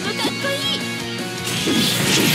もかっこいい。